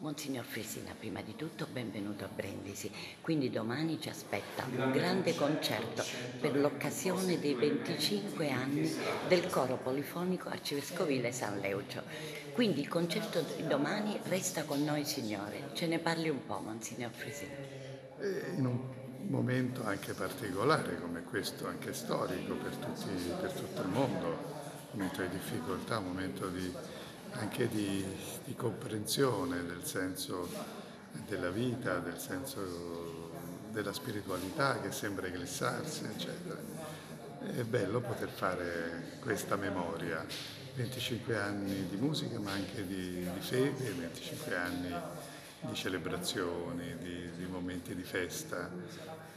Monsignor Frisina, prima di tutto benvenuto a Brindisi. Quindi domani ci aspetta un grande concerto per l'occasione dei 25 anni del coro polifonico arcivescovile San Leucio. Quindi il concerto di domani resta con noi, Signore. Ce ne parli un po', Monsignor Frisina. Eh, in un momento anche particolare come questo, anche storico per, tutti, per tutto il mondo, un momento di difficoltà, un momento di anche di, di comprensione del senso della vita, del senso della spiritualità che sembra eclissarsi, eccetera. È bello poter fare questa memoria, 25 anni di musica ma anche di, di fede, 25 anni di celebrazioni, di, di momenti di festa,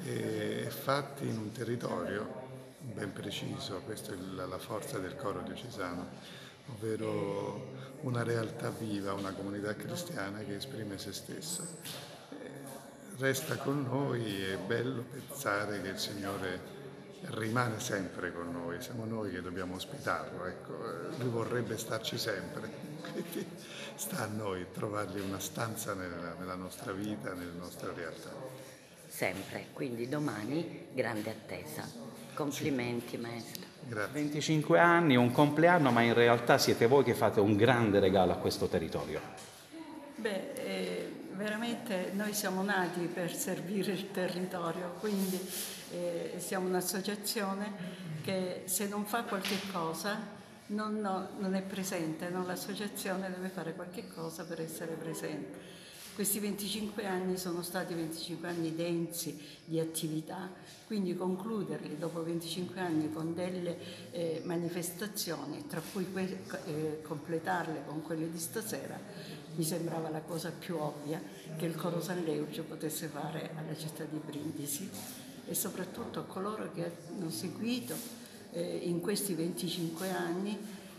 e fatti in un territorio ben preciso, questa è la, la forza del coro diocesano ovvero una realtà viva, una comunità cristiana che esprime se stessa. Resta con noi, è bello pensare che il Signore rimane sempre con noi, siamo noi che dobbiamo ospitarlo, ecco. lui vorrebbe starci sempre, quindi sta a noi trovargli una stanza nella, nella nostra vita, nella nostra realtà. Sempre, quindi domani grande attesa. Complimenti sì. maestro. Grazie. 25 anni, un compleanno, ma in realtà siete voi che fate un grande regalo a questo territorio. Beh, eh, veramente noi siamo nati per servire il territorio, quindi eh, siamo un'associazione che se non fa qualche cosa non, no, non è presente, no? l'associazione deve fare qualche cosa per essere presente. Questi 25 anni sono stati 25 anni densi di attività, quindi concluderli dopo 25 anni con delle eh, manifestazioni, tra cui que- eh, completarle con quelle di stasera, mi sembrava la cosa più ovvia che il Coro San Leucio potesse fare alla città di Brindisi e soprattutto a coloro che hanno seguito eh, in questi 25 anni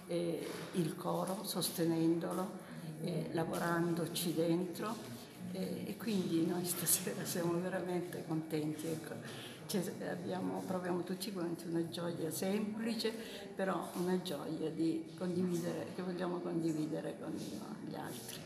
eh, il coro, sostenendolo, eh, lavorandoci dentro e, e, quindi noi stasera siamo veramente contenti. Ecco. Abbiamo, proviamo tutti quanti una gioia semplice, però una gioia che vogliamo condividere con gli altri.